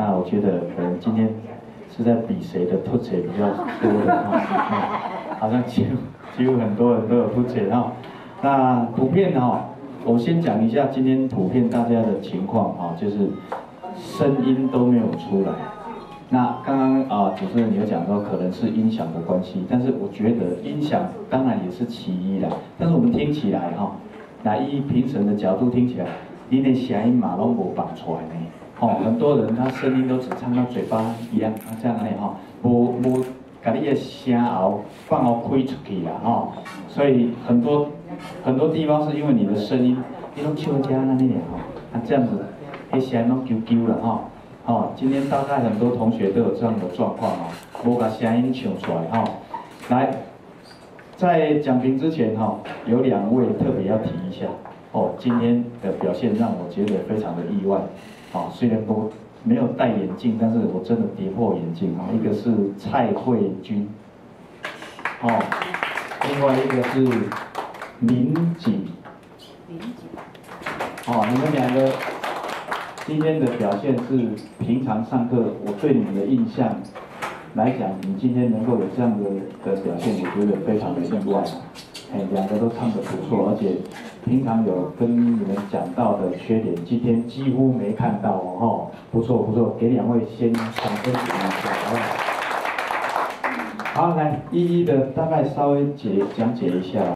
那我觉得可能今天是在比谁的吐血比较多的哈，好像几乎几乎很多人都有吐血哈。那普遍哈，我先讲一下今天普遍大家的情况哈，就是声音都没有出来。那刚刚啊，主持人你有讲说可能是音响的关系，但是我觉得音响当然也是其一啦。但是我们听起来哈，那以评审的角度听起来，你的声音嘛拢无放出来呢。哦，很多人他声音都只唱到嘴巴一样，啊这样呢哈，无无把你的声喉放好开出去啦哈。所以很多很多地方是因为你的声音，你拢唱家那里哈，啊这样子，那声音拢啾啾了哈。哦，今天大概很多同学都有这样的状况哦，无把声音唱出来哈。来，在讲评之前哈，有两位特别要提一下哦，今天的表现让我觉得非常的意外。哦，虽然都没有戴眼镜，但是我真的跌破眼镜啊。一个是蔡慧君，哦，另外一个是林景，林景，哦，你们两个。今天的表现是平常上课我对你们的印象来讲，你今天能够有这样的的表现，我觉得非常的意外。哎，两个都唱得不错，而且平常有跟你们讲到缺点，今天几乎没看到哦，不错不错，给两位先掌声鼓励一下，好不好？好，来一一的大概稍微解讲解一下。